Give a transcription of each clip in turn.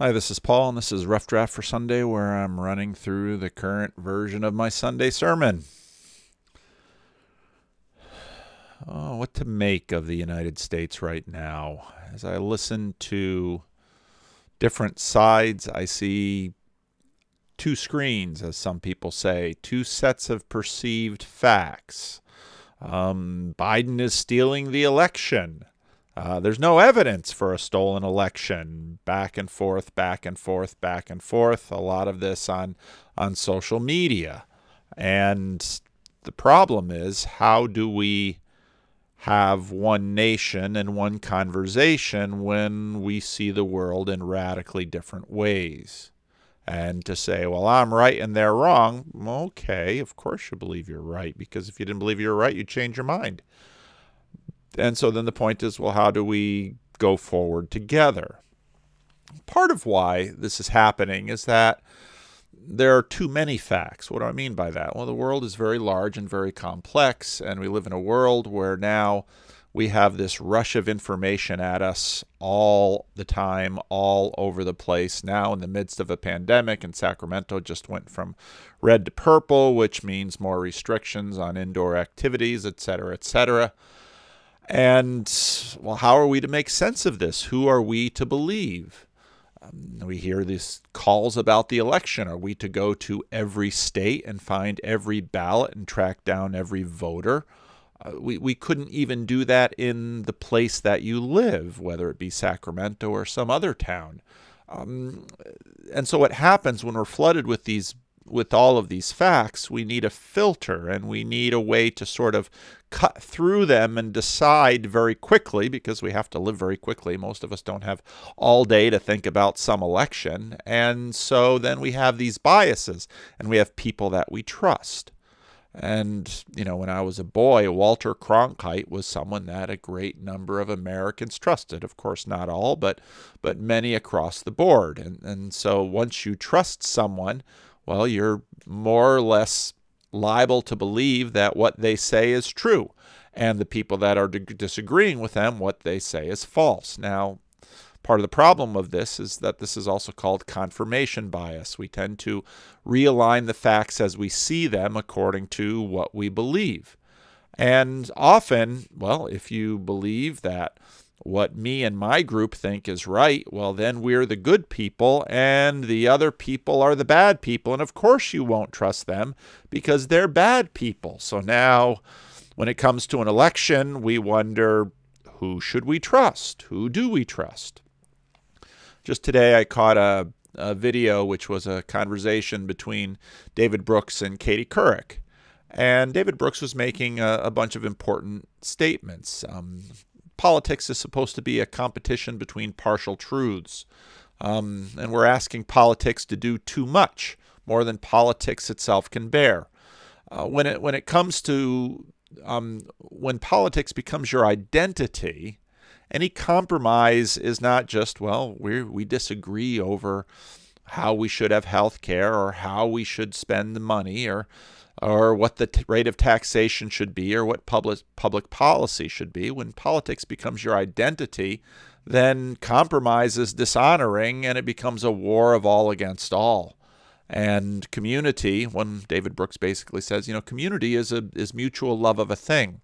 Hi, this is Paul, and this is Rough Draft for Sunday, where I'm running through the current version of my Sunday sermon. Oh, what to make of the United States right now? As I listen to different sides, I see two screens, as some people say, two sets of perceived facts. Um, Biden is stealing the election. Uh, there's no evidence for a stolen election. Back and forth, back and forth, back and forth. A lot of this on on social media, and the problem is how do we have one nation and one conversation when we see the world in radically different ways? And to say, well, I'm right and they're wrong, okay, of course you believe you're right, because if you didn't believe you were right, you'd change your mind. And so then the point is, well, how do we go forward together? Part of why this is happening is that there are too many facts. What do I mean by that? Well, the world is very large and very complex, and we live in a world where now we have this rush of information at us all the time, all over the place. Now, in the midst of a pandemic, and Sacramento just went from red to purple, which means more restrictions on indoor activities, et cetera, et cetera. And, well, how are we to make sense of this? Who are we to believe? Um, we hear these calls about the election. Are we to go to every state and find every ballot and track down every voter? Uh, we, we couldn't even do that in the place that you live, whether it be Sacramento or some other town. Um, and so what happens when we're flooded with these with all of these facts, we need a filter and we need a way to sort of cut through them and decide very quickly because we have to live very quickly. Most of us don't have all day to think about some election. And so then we have these biases and we have people that we trust. And, you know, when I was a boy, Walter Cronkite was someone that a great number of Americans trusted. Of course, not all, but but many across the board. And and so once you trust someone, well, you're more or less liable to believe that what they say is true, and the people that are disagreeing with them, what they say is false. Now, part of the problem of this is that this is also called confirmation bias. We tend to realign the facts as we see them according to what we believe. And often, well, if you believe that what me and my group think is right, well, then we're the good people and the other people are the bad people. And of course, you won't trust them because they're bad people. So now, when it comes to an election, we wonder who should we trust? Who do we trust? Just today, I caught a, a video which was a conversation between David Brooks and Katie Couric. And David Brooks was making a, a bunch of important statements. Um, politics is supposed to be a competition between partial truths. Um, and we're asking politics to do too much, more than politics itself can bear. Uh, when it when it comes to um, when politics becomes your identity, any compromise is not just well we we disagree over how we should have health care or how we should spend the money or or what the t- rate of taxation should be or what public public policy should be. When politics becomes your identity then compromise is dishonoring and it becomes a war of all against all. And community when david brooks basically says you know community is a is mutual love of a thing.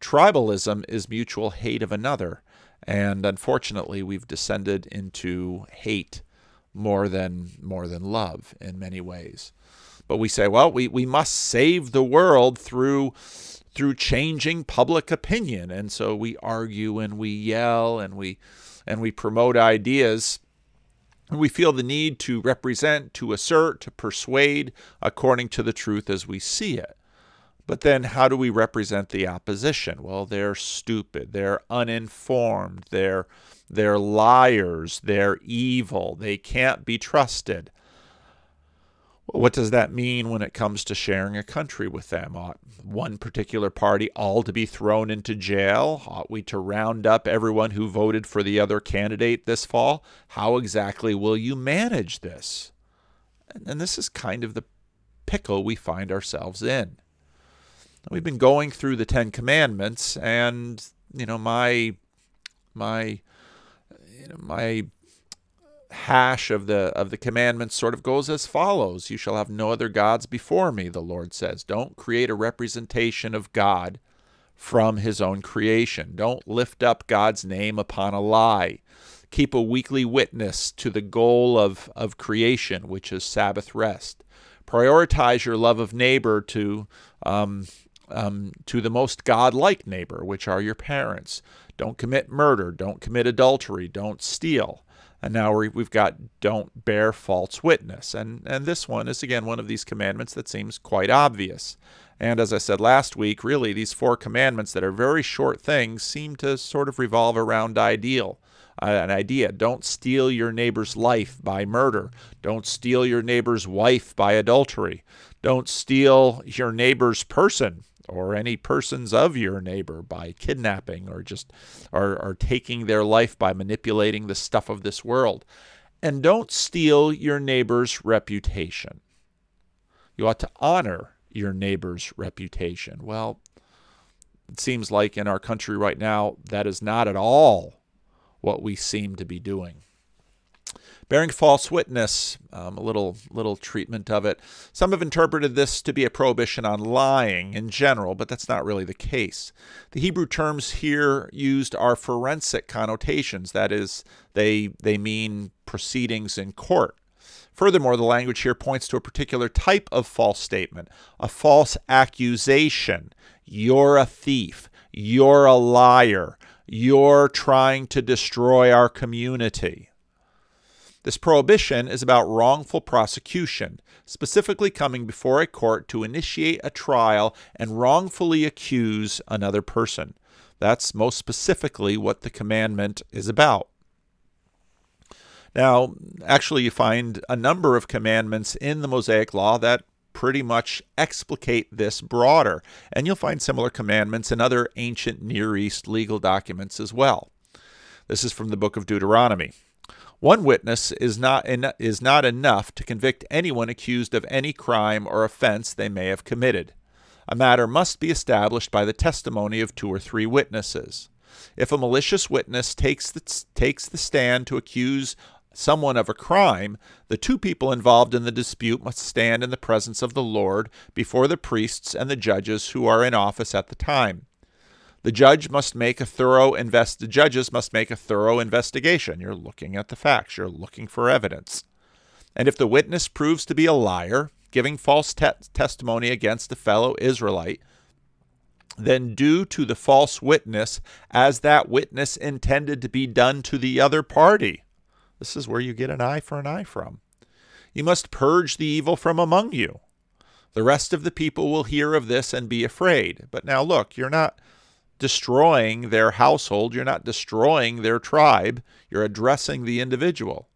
Tribalism is mutual hate of another. And unfortunately we've descended into hate more than more than love in many ways but we say, well, we, we must save the world through through changing public opinion. And so we argue and we yell and we and we promote ideas. And we feel the need to represent, to assert, to persuade according to the truth as we see it. But then how do we represent the opposition? Well, they're stupid, they're uninformed, they're they're liars, they're evil, they can't be trusted. What does that mean when it comes to sharing a country with them? Ought one particular party all to be thrown into jail? Ought we to round up everyone who voted for the other candidate this fall? How exactly will you manage this? And this is kind of the pickle we find ourselves in. We've been going through the Ten Commandments, and you know my my you know my hash of the of the commandments sort of goes as follows you shall have no other gods before me the lord says don't create a representation of god from his own creation don't lift up god's name upon a lie keep a weekly witness to the goal of of creation which is sabbath rest prioritize your love of neighbor to um, um, to the most God-like neighbor, which are your parents. Don't commit murder. Don't commit adultery. Don't steal. And now we've got don't bear false witness. And, and this one is, again, one of these commandments that seems quite obvious. And as I said last week, really, these four commandments that are very short things seem to sort of revolve around ideal. Uh, an idea. Don't steal your neighbor's life by murder. Don't steal your neighbor's wife by adultery. Don't steal your neighbor's person or any persons of your neighbor by kidnapping or just or, or taking their life by manipulating the stuff of this world. And don't steal your neighbor's reputation. You ought to honor your neighbor's reputation. Well, it seems like in our country right now, that is not at all what we seem to be doing. Bearing false witness, um, a little little treatment of it. Some have interpreted this to be a prohibition on lying in general, but that's not really the case. The Hebrew terms here used are forensic connotations. That is, they they mean proceedings in court. Furthermore, the language here points to a particular type of false statement, a false accusation. You're a thief. You're a liar. You're trying to destroy our community. This prohibition is about wrongful prosecution, specifically coming before a court to initiate a trial and wrongfully accuse another person. That's most specifically what the commandment is about. Now, actually, you find a number of commandments in the Mosaic Law that pretty much explicate this broader, and you'll find similar commandments in other ancient Near East legal documents as well. This is from the book of Deuteronomy. One witness is not, en- is not enough to convict anyone accused of any crime or offense they may have committed. A matter must be established by the testimony of two or three witnesses. If a malicious witness takes the, takes the stand to accuse someone of a crime, the two people involved in the dispute must stand in the presence of the Lord before the priests and the judges who are in office at the time. The judge must make a thorough invest the judges must make a thorough investigation. You're looking at the facts, you're looking for evidence. And if the witness proves to be a liar, giving false te- testimony against a fellow Israelite, then do to the false witness as that witness intended to be done to the other party. This is where you get an eye for an eye from. You must purge the evil from among you. The rest of the people will hear of this and be afraid. But now look, you're not destroying their household, you're not destroying their tribe, you're addressing the individual.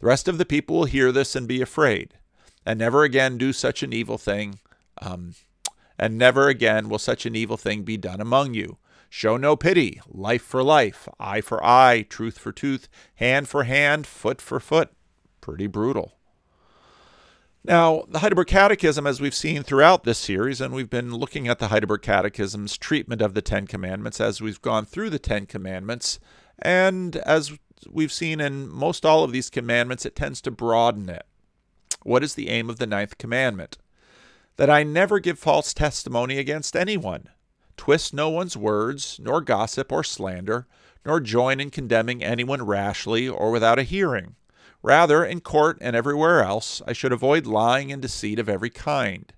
The rest of the people will hear this and be afraid, and never again do such an evil thing, um, and never again will such an evil thing be done among you. Show no pity, life for life, eye for eye, tooth for tooth, hand for hand, foot for foot. Pretty brutal. Now, the Heidelberg Catechism, as we've seen throughout this series, and we've been looking at the Heidelberg Catechism's treatment of the Ten Commandments as we've gone through the Ten Commandments, and as we've seen in most all of these commandments, it tends to broaden it. What is the aim of the ninth commandment? That I never give false testimony against anyone, twist no one's words, nor gossip or slander, nor join in condemning anyone rashly or without a hearing Rather, in court and everywhere else, I should avoid lying and deceit of every kind.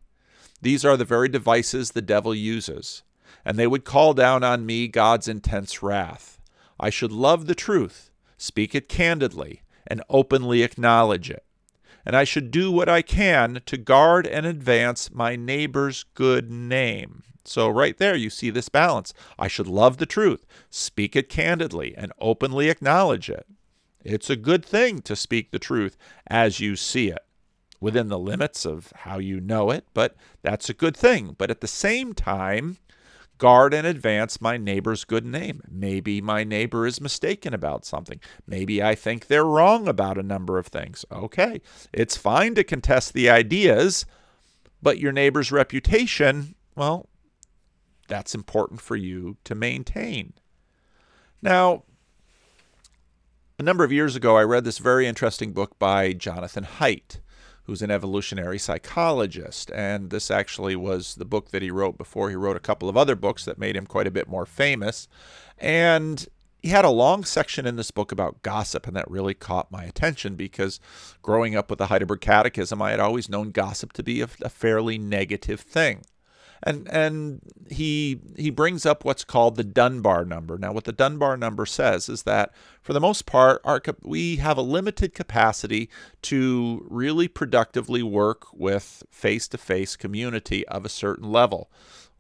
These are the very devices the devil uses, and they would call down on me God's intense wrath. I should love the truth, speak it candidly, and openly acknowledge it. And I should do what I can to guard and advance my neighbor's good name. So, right there, you see this balance. I should love the truth, speak it candidly, and openly acknowledge it. It's a good thing to speak the truth as you see it, within the limits of how you know it, but that's a good thing. But at the same time, guard and advance my neighbor's good name. Maybe my neighbor is mistaken about something. Maybe I think they're wrong about a number of things. Okay, it's fine to contest the ideas, but your neighbor's reputation, well, that's important for you to maintain. Now, a number of years ago, I read this very interesting book by Jonathan Haidt, who's an evolutionary psychologist. And this actually was the book that he wrote before he wrote a couple of other books that made him quite a bit more famous. And he had a long section in this book about gossip, and that really caught my attention because growing up with the Heidelberg Catechism, I had always known gossip to be a, a fairly negative thing and and he he brings up what's called the Dunbar number. Now, what the Dunbar number says is that for the most part, our we have a limited capacity to really productively work with face-to-face community of a certain level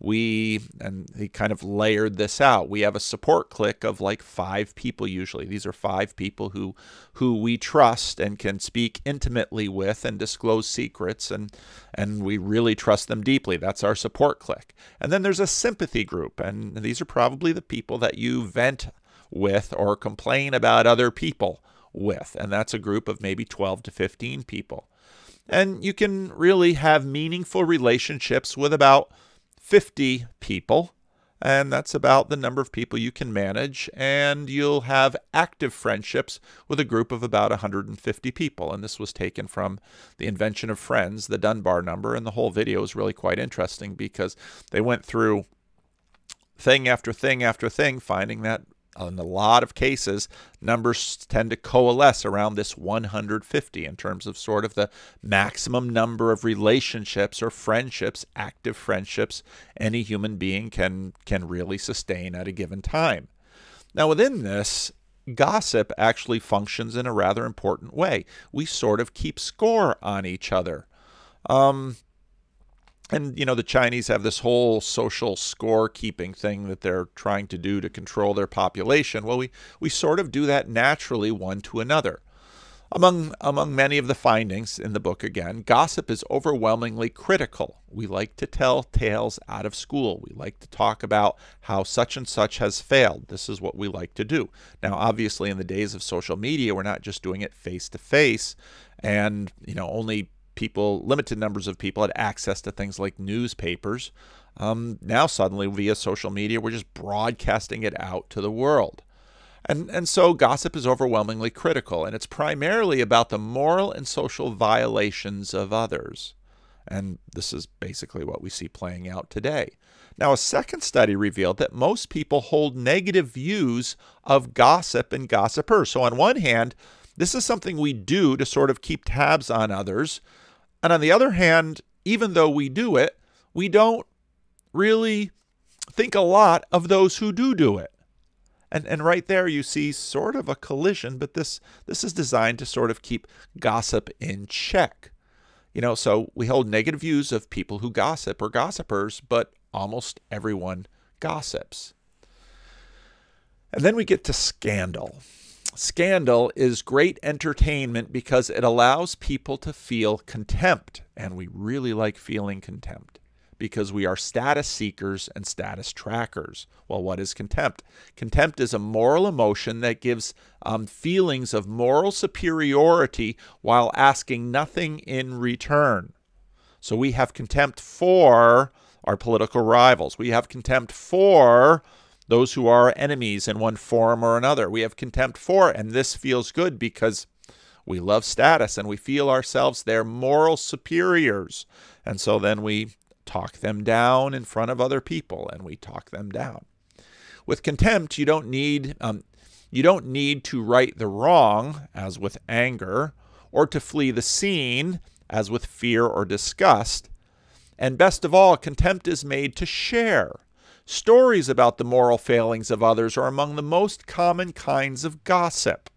we and he kind of layered this out. We have a support clique of like five people usually. These are five people who who we trust and can speak intimately with and disclose secrets and and we really trust them deeply. That's our support clique. And then there's a sympathy group and these are probably the people that you vent with or complain about other people with and that's a group of maybe 12 to 15 people. And you can really have meaningful relationships with about 50 people, and that's about the number of people you can manage. And you'll have active friendships with a group of about 150 people. And this was taken from The Invention of Friends, the Dunbar number. And the whole video is really quite interesting because they went through thing after thing after thing, finding that in a lot of cases, numbers tend to coalesce around this 150 in terms of sort of the maximum number of relationships or friendships, active friendships, any human being can, can really sustain at a given time. Now, within this, gossip actually functions in a rather important way. We sort of keep score on each other. Um, and you know the Chinese have this whole social scorekeeping thing that they're trying to do to control their population. Well, we we sort of do that naturally one to another. Among among many of the findings in the book again, gossip is overwhelmingly critical. We like to tell tales out of school. We like to talk about how such and such has failed. This is what we like to do. Now, obviously in the days of social media, we're not just doing it face to face and, you know, only people, limited numbers of people had access to things like newspapers. Um, now suddenly via social media, we're just broadcasting it out to the world. And, and so gossip is overwhelmingly critical, and it's primarily about the moral and social violations of others. And this is basically what we see playing out today. Now, a second study revealed that most people hold negative views of gossip and gossipers. So, on one hand, this is something we do to sort of keep tabs on others and on the other hand, even though we do it, we don't really think a lot of those who do do it. And, and right there you see sort of a collision, but this, this is designed to sort of keep gossip in check. You know, so we hold negative views of people who gossip or gossipers, but almost everyone gossips. And then we get to scandal. Scandal is great entertainment because it allows people to feel contempt. And we really like feeling contempt because we are status seekers and status trackers. Well, what is contempt? Contempt is a moral emotion that gives um, feelings of moral superiority while asking nothing in return. So we have contempt for our political rivals. We have contempt for those who are enemies in one form or another. We have contempt for, and this feels good because we love status and we feel ourselves their moral superiors. And so then we talk them down in front of other people and we talk them down. With contempt, you don't need um, you don't need to right the wrong, as with anger, or to flee the scene, as with fear or disgust. And best of all, contempt is made to share. Stories about the moral failings of others are among the most common kinds of gossip.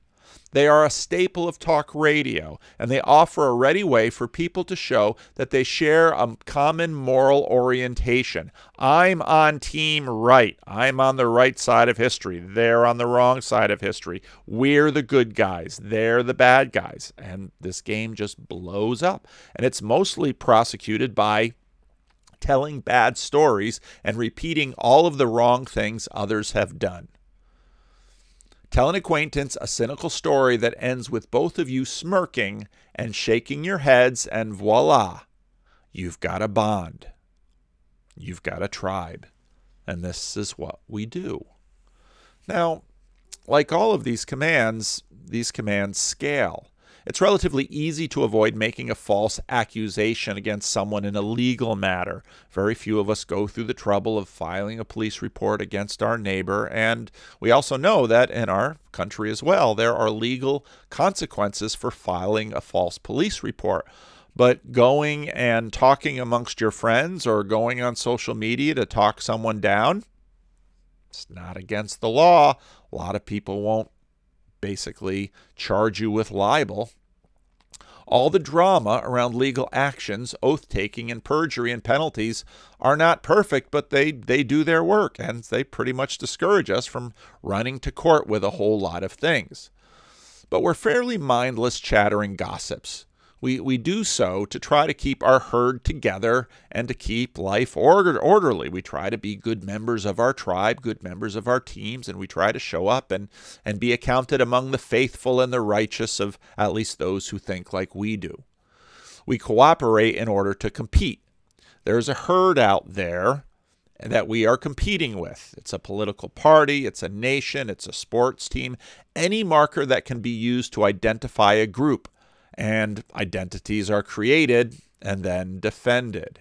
They are a staple of talk radio, and they offer a ready way for people to show that they share a common moral orientation. I'm on team right. I'm on the right side of history. They're on the wrong side of history. We're the good guys. They're the bad guys. And this game just blows up. And it's mostly prosecuted by telling bad stories and repeating all of the wrong things others have done. Tell an acquaintance a cynical story that ends with both of you smirking and shaking your heads, and voila, you've got a bond. You've got a tribe. And this is what we do. Now, like all of these commands, these commands scale. It's relatively easy to avoid making a false accusation against someone in a legal matter. Very few of us go through the trouble of filing a police report against our neighbor, and we also know that in our country as well, there are legal consequences for filing a false police report. But going and talking amongst your friends or going on social media to talk someone down, it's not against the law. A lot of people won't basically charge you with libel. All the drama around legal actions, oath taking, and perjury and penalties are not perfect, but they, they do their work, and they pretty much discourage us from running to court with a whole lot of things. But we're fairly mindless, chattering gossips we, we do so to try to keep our herd together and to keep life order, orderly. We try to be good members of our tribe, good members of our teams, and we try to show up and, and be accounted among the faithful and the righteous of at least those who think like we do. We cooperate in order to compete. There's a herd out there that we are competing with. It's a political party, it's a nation, it's a sports team, any marker that can be used to identify a group and identities are created and then defended.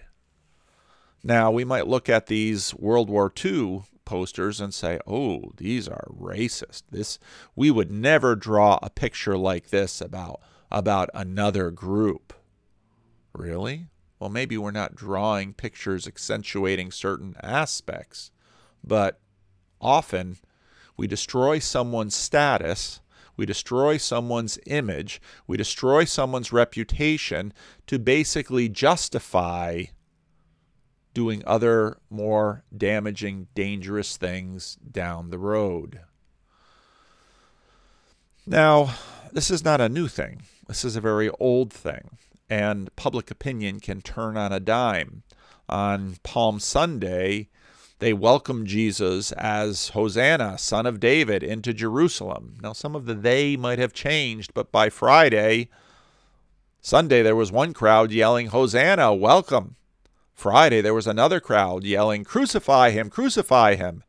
Now, we might look at these World War II posters and say, "Oh, these are racist. This we would never draw a picture like this about about another group." Really? Well, maybe we're not drawing pictures accentuating certain aspects, but often we destroy someone's status we destroy someone's image, we destroy someone's reputation to basically justify doing other more damaging, dangerous things down the road. Now, this is not a new thing. This is a very old thing, and public opinion can turn on a dime. On Palm Sunday, they welcomed Jesus as Hosanna, son of David, into Jerusalem. Now, some of the they might have changed, but by Friday, Sunday, there was one crowd yelling, Hosanna, welcome. Friday, there was another crowd yelling, Crucify him, crucify him.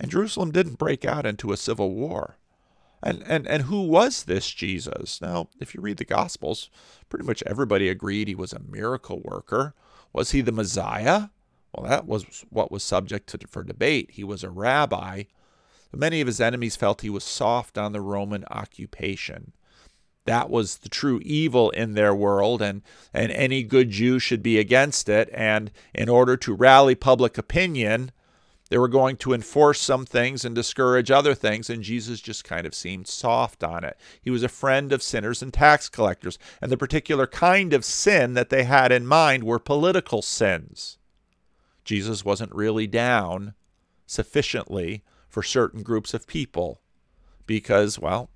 And Jerusalem didn't break out into a civil war. And, and, and who was this Jesus? Now, if you read the Gospels, pretty much everybody agreed he was a miracle worker. Was he the Messiah? Well, that was what was subject to, for debate. He was a rabbi, but many of his enemies felt he was soft on the Roman occupation. That was the true evil in their world, and, and any good Jew should be against it. And in order to rally public opinion, they were going to enforce some things and discourage other things, and Jesus just kind of seemed soft on it. He was a friend of sinners and tax collectors, and the particular kind of sin that they had in mind were political sins. Jesus wasn't really down sufficiently for certain groups of people because, well,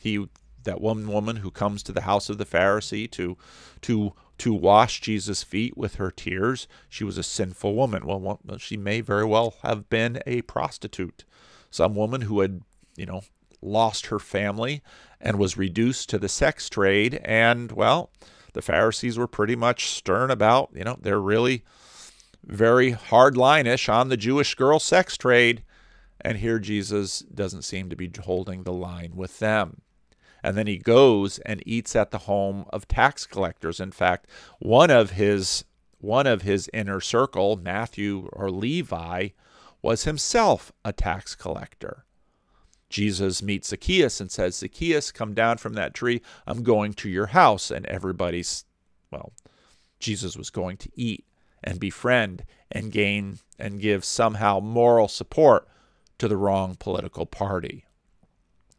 he that one woman who comes to the house of the Pharisee to to to wash Jesus' feet with her tears, she was a sinful woman. Well, she may very well have been a prostitute, some woman who had, you know, lost her family and was reduced to the sex trade. And well, the Pharisees were pretty much stern about, you know, they're really very hardline-ish on the Jewish girl sex trade. And here Jesus doesn't seem to be holding the line with them. And then he goes and eats at the home of tax collectors. In fact, one of his one of his inner circle, Matthew or Levi, was himself a tax collector. Jesus meets Zacchaeus and says, Zacchaeus, come down from that tree. I'm going to your house. And everybody's, well, Jesus was going to eat and befriend and gain and give somehow moral support to the wrong political party.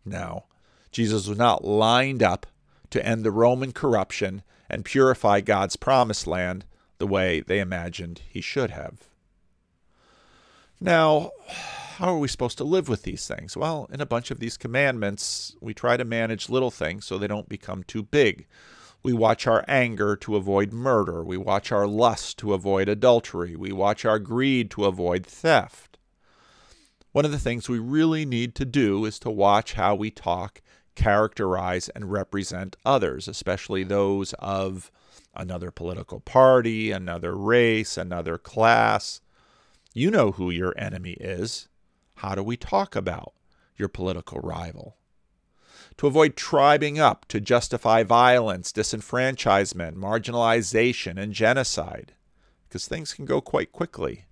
Now, Jesus was not lined up to end the Roman corruption and purify God's promised land the way they imagined he should have. Now, how are we supposed to live with these things? Well, in a bunch of these commandments, we try to manage little things so they don't become too big. We watch our anger to avoid murder. We watch our lust to avoid adultery. We watch our greed to avoid theft. One of the things we really need to do is to watch how we talk, characterize, and represent others, especially those of another political party, another race, another class. You know who your enemy is. How do we talk about your political rival. To avoid tribing up to justify violence, disenfranchisement, marginalization, and genocide, because things can go quite quickly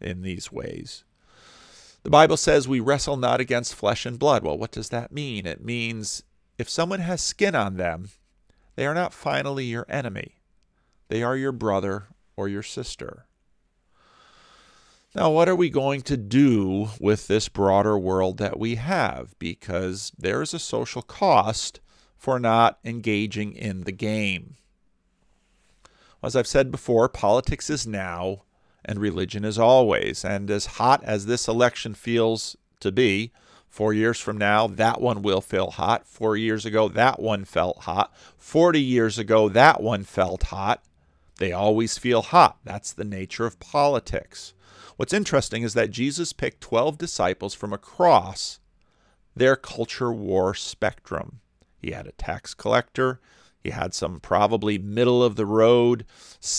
in these ways. The Bible says we wrestle not against flesh and blood. Well, what does that mean? It means if someone has skin on them, they are not finally your enemy. They are your brother or your sister. Now, what are we going to do with this broader world that we have? Because there is a social cost for not engaging in the game. As I've said before, politics is now and religion is always. And as hot as this election feels to be, four years from now, that one will feel hot. Four years ago, that one felt hot. 40 years ago, that one felt hot. They always feel hot. That's the nature of politics. What's interesting is that Jesus picked 12 disciples from across their culture war spectrum. He had a tax collector, he had some probably middle of the road,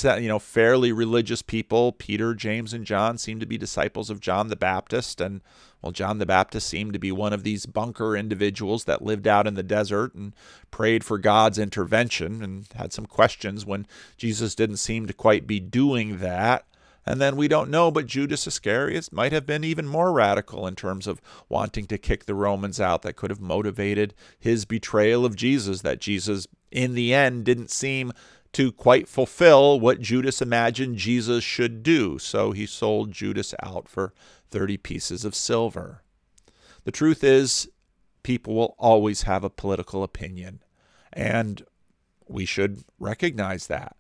you know, fairly religious people. Peter, James, and John seemed to be disciples of John the Baptist. And, well, John the Baptist seemed to be one of these bunker individuals that lived out in the desert and prayed for God's intervention and had some questions when Jesus didn't seem to quite be doing that. And then we don't know, but Judas Iscariot might have been even more radical in terms of wanting to kick the Romans out. That could have motivated his betrayal of Jesus, that Jesus, in the end, didn't seem to quite fulfill what Judas imagined Jesus should do. So he sold Judas out for 30 pieces of silver. The truth is, people will always have a political opinion, and we should recognize that.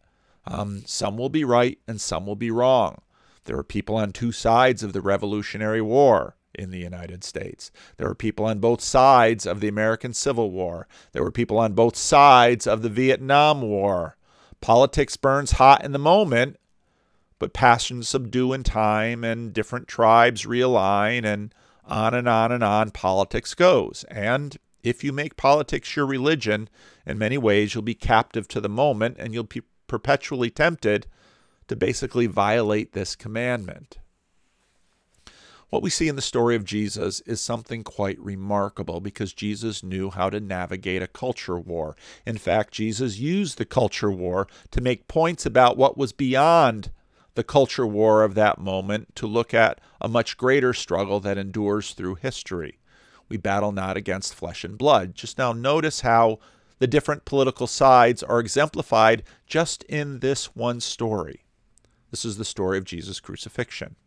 Um, some will be right and some will be wrong. There are people on two sides of the Revolutionary War in the United States. There were people on both sides of the American Civil War. There were people on both sides of the Vietnam War. Politics burns hot in the moment, but passions subdue in time, and different tribes realign, and on and on and on politics goes. And if you make politics your religion, in many ways you'll be captive to the moment and you'll be perpetually tempted to basically violate this commandment. What we see in the story of Jesus is something quite remarkable because Jesus knew how to navigate a culture war. In fact, Jesus used the culture war to make points about what was beyond the culture war of that moment to look at a much greater struggle that endures through history. We battle not against flesh and blood. Just now, notice how the different political sides are exemplified just in this one story. This is the story of Jesus' crucifixion.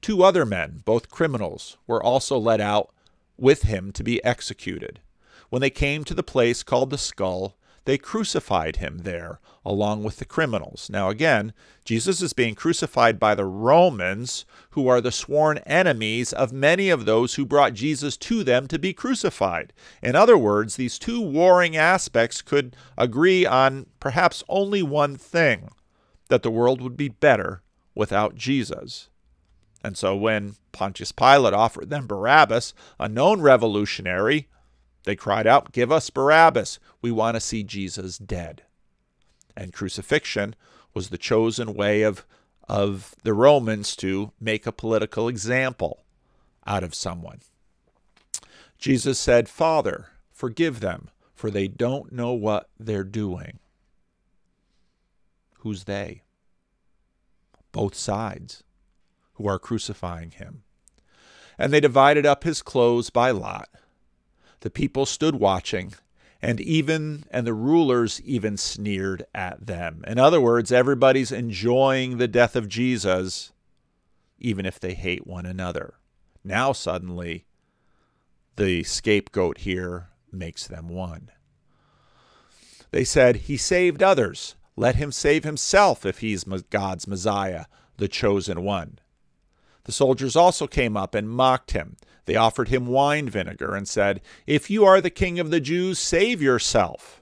Two other men, both criminals, were also led out with him to be executed. When they came to the place called the skull, they crucified him there along with the criminals. Now, again, Jesus is being crucified by the Romans, who are the sworn enemies of many of those who brought Jesus to them to be crucified. In other words, these two warring aspects could agree on perhaps only one thing that the world would be better without Jesus. And so when Pontius Pilate offered them Barabbas, a known revolutionary, they cried out, Give us Barabbas. We want to see Jesus dead. And crucifixion was the chosen way of, of the Romans to make a political example out of someone. Jesus said, Father, forgive them, for they don't know what they're doing. Who's they? Both sides who are crucifying him. And they divided up his clothes by lot the people stood watching, and even and the rulers even sneered at them. In other words, everybody's enjoying the death of Jesus, even if they hate one another. Now suddenly, the scapegoat here makes them one. They said, He saved others. Let him save himself if he's God's Messiah, the chosen one. The soldiers also came up and mocked him. They offered him wine vinegar and said, If you are the king of the Jews, save yourself.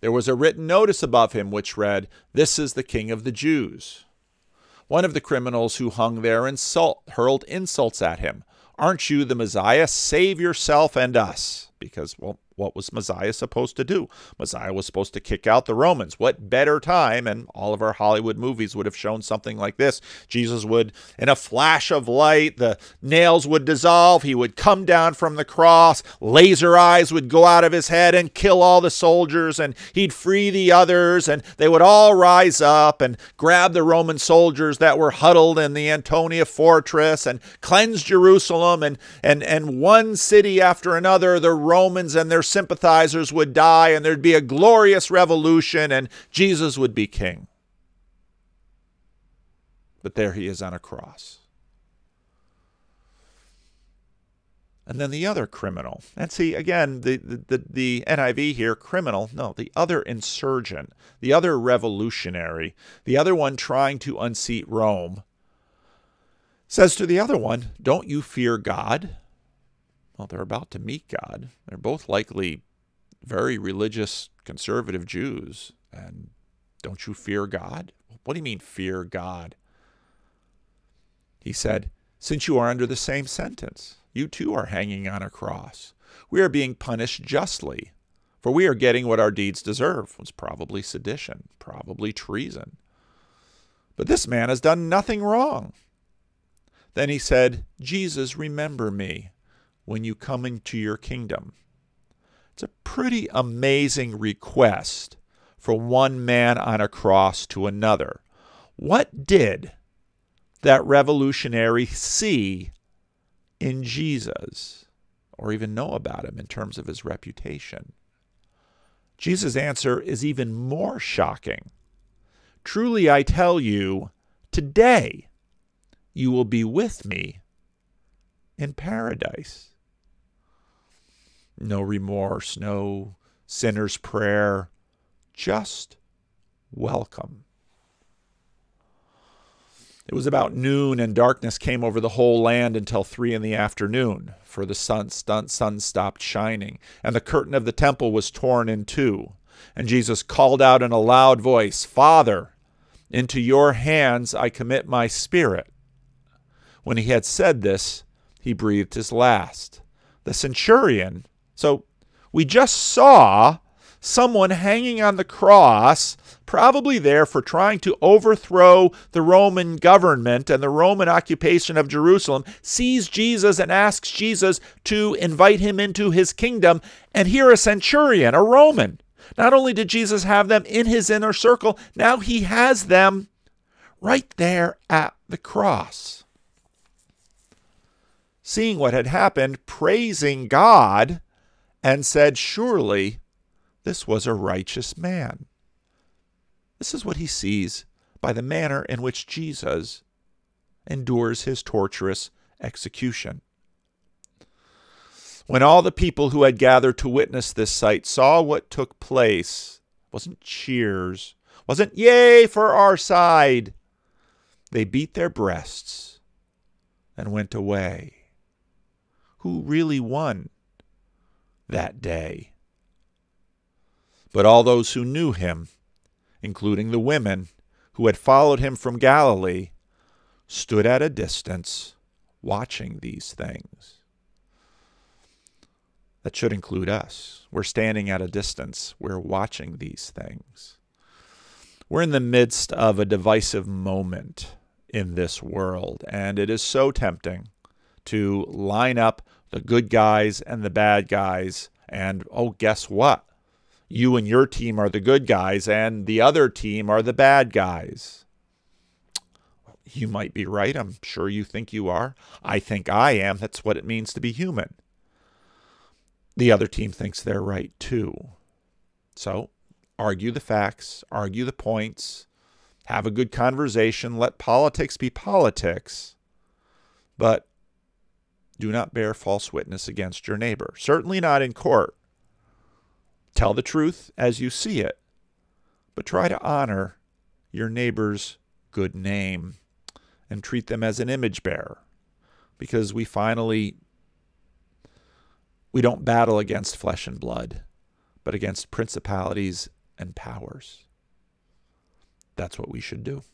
There was a written notice above him which read, This is the king of the Jews. One of the criminals who hung there insult, hurled insults at him. Aren't you the Messiah? Save yourself and us. Because, well, what was Messiah supposed to do? Messiah was supposed to kick out the Romans. What better time? And all of our Hollywood movies would have shown something like this. Jesus would, in a flash of light, the nails would dissolve. He would come down from the cross. Laser eyes would go out of his head and kill all the soldiers. And he'd free the others. And they would all rise up and grab the Roman soldiers that were huddled in the Antonia fortress and cleanse Jerusalem. And, and, and one city after another, the Romans and their sympathizers would die and there'd be a glorious revolution and Jesus would be king. But there he is on a cross. And then the other criminal. And see, again, the, the, the, NIV here, criminal, no, the other insurgent, the other revolutionary, the other one trying to unseat Rome, says to the other one, Don't you fear God? Well, they're about to meet God. They're both likely very religious, conservative Jews. And don't you fear God? What do you mean, fear God? He said, Since you are under the same sentence, you too are hanging on a cross. We are being punished justly, for we are getting what our deeds deserve. was probably sedition, probably treason. But this man has done nothing wrong. Then he said, Jesus, remember me when you come into your kingdom. It's a pretty amazing request from one man on a cross to another. What did that revolutionary see in Jesus or even know about him in terms of his reputation? Jesus' answer is even more shocking. Truly, I tell you, today you will be with me in paradise no remorse, no sinner's prayer, just welcome. It was about noon, and darkness came over the whole land until three in the afternoon, for the sun, sun stopped shining, and the curtain of the temple was torn in two. And Jesus called out in a loud voice, Father, into your hands I commit my spirit. When he had said this, he breathed his last. The centurion, so we just saw someone hanging on the cross, probably there for trying to overthrow the Roman government and the Roman occupation of Jerusalem, sees Jesus and asks Jesus to invite him into his kingdom. And here a centurion, a Roman. Not only did Jesus have them in his inner circle, now he has them right there at the cross. Seeing what had happened, praising God and said, Surely this was a righteous man. This is what he sees by the manner in which Jesus endures his torturous execution. When all the people who had gathered to witness this sight saw what took place, wasn't cheers, wasn't yay for our side. They beat their breasts and went away. Who really won? That day. But all those who knew him, including the women who had followed him from Galilee, stood at a distance watching these things. That should include us. We're standing at a distance, we're watching these things. We're in the midst of a divisive moment in this world, and it is so tempting to line up the good guys and the bad guys. And oh, guess what? You and your team are the good guys, and the other team are the bad guys. You might be right. I'm sure you think you are. I think I am. That's what it means to be human. The other team thinks they're right too. So argue the facts, argue the points, have a good conversation, let politics be politics. But do not bear false witness against your neighbor, certainly not in court. Tell the truth as you see it, but try to honor your neighbor's good name and treat them as an image bearer because we finally we don't battle against flesh and blood but against principalities and powers that's what we should do